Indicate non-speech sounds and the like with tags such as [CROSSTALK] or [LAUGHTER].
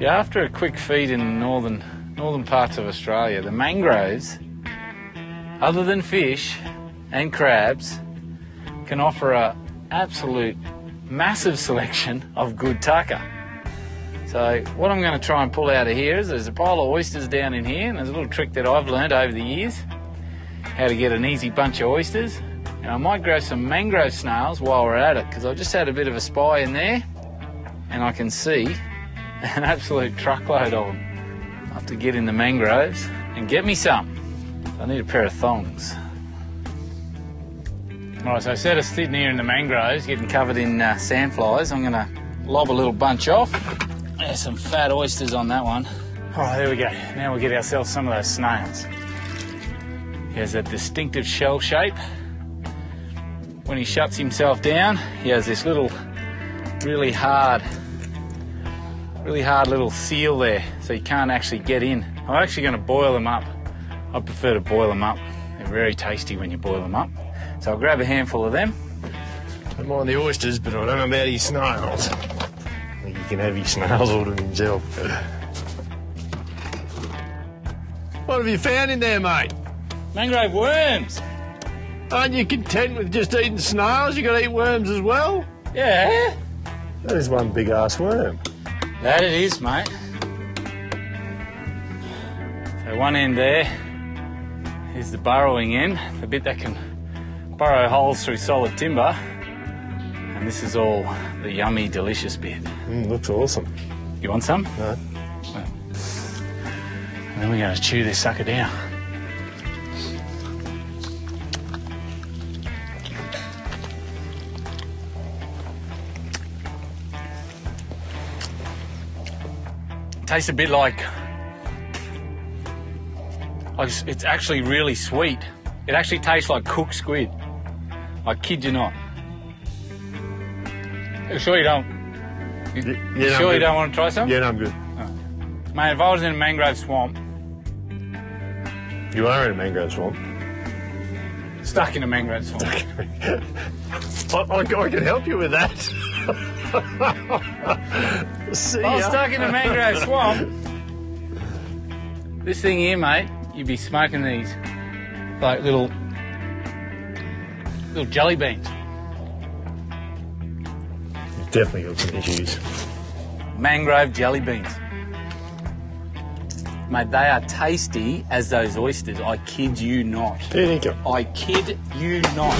Yeah, after a quick feed in the northern northern parts of Australia, the mangroves, other than fish and crabs, can offer a absolute massive selection of good tucker. So what I'm going to try and pull out of here is there's a pile of oysters down in here, and there's a little trick that I've learned over the years, how to get an easy bunch of oysters. And I might grow some mangrove snails while we're at it, because I've just had a bit of a spy in there, and I can see [LAUGHS] an absolute truckload of them. I have to get in the mangroves and get me some. I need a pair of thongs. All right, so I instead of sitting here in the mangroves getting covered in uh, sandflies, I'm going to lob a little bunch off. There's some fat oysters on that one. All right, there we go. Now we'll get ourselves some of those snails. He has that distinctive shell shape. When he shuts himself down, he has this little, really hard really hard little seal there, so you can't actually get in. I'm actually going to boil them up. I prefer to boil them up. They're very tasty when you boil them up. So I'll grab a handful of them. I don't mind the oysters, but I don't know about your snails. I think you can have your snails all to himself. What have you found in there, mate? Mangrove worms. Aren't you content with just eating snails? You got to eat worms as well. Yeah. That is one big ass worm. That it is, mate. So one end there is the burrowing end, the bit that can burrow holes through solid timber. And this is all the yummy, delicious bit. Mm, looks awesome. You want some? No. And then we're going to chew this sucker down. Tastes a bit like, like it's- actually really sweet. It actually tastes like cooked squid. I kid you not. You sure you don't? You, yeah, sure you don't want to try some? Yeah, no, I'm good. Mate, if I was in a mangrove swamp, You are in a mangrove swamp. stuck in a mangrove swamp, [LAUGHS] I, I, I can help you with that. [LAUGHS] See if I was ya. stuck in a mangrove [LAUGHS] swamp, this thing here, mate, you'd be smoking these like little little jelly beans. You've definitely got some issues. Mangrove jelly beans. Mate, they are tasty as those oysters. I kid you not. Here you go. I kid you not.